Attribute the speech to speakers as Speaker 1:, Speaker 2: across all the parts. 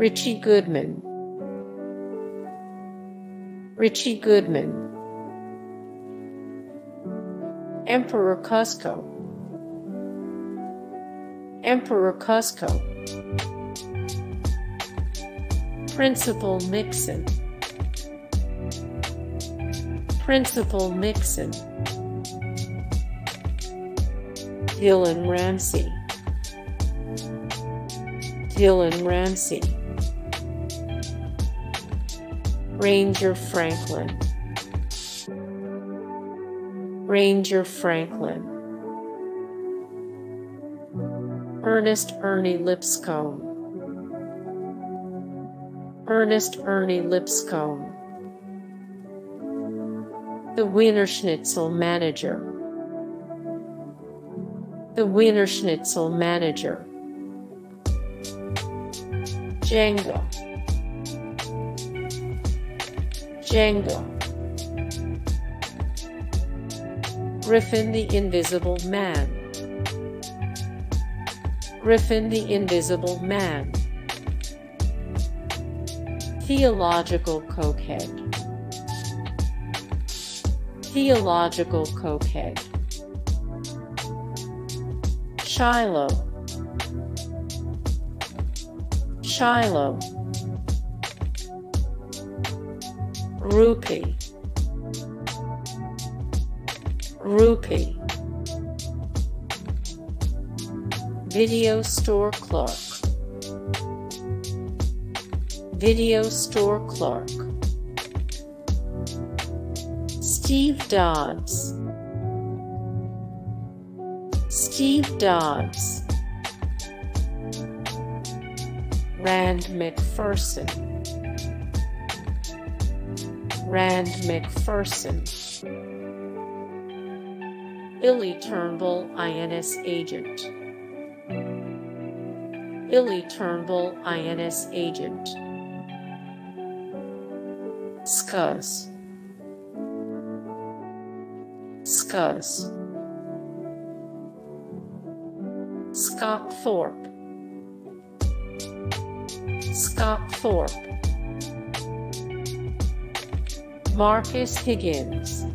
Speaker 1: Richie Goodman. Richie Goodman. Emperor Kuzco. Emperor Kuzco. Principal Nixon. Principal Nixon. Dylan Ramsey. Dylan Ramsey. Ranger Franklin. Ranger Franklin. Ernest Ernie Lipscomb. Ernest Ernie Lipscomb. The Wienerschnitzel Manager. The Wienerschnitzel Manager. Jenga. Jenga. Griffin the Invisible Man. Griffin the Invisible Man. Theological Cokehead. Theological Cokehead. Shiloh. Shiloh. Groupie. Groupie. Video store clerk. Video store clerk. Steve Dodds. Steve Dodds. Rand McPherson. Rand McPherson. Eli Turnbull INS agent. Eli Turnbull INS agent. Scuzz. Scuzz. Scott Thorpe. Scott Thorpe. Marcus Higgins.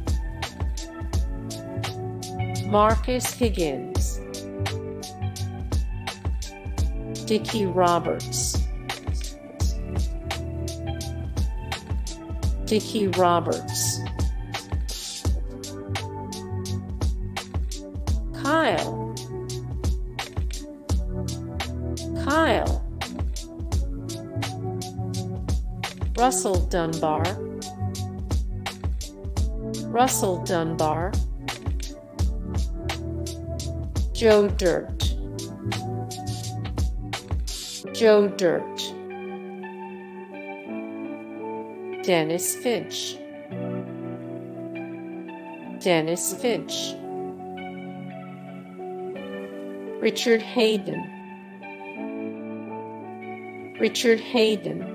Speaker 1: Marcus Higgins. Dickie Roberts. Dickie Roberts. Kyle. Kyle. Russell Dunbar. Russell Dunbar. Joe Dirt. Joe Dirt. Dennis Finch. Dennis Finch. Richard Hayden. Richard Hayden.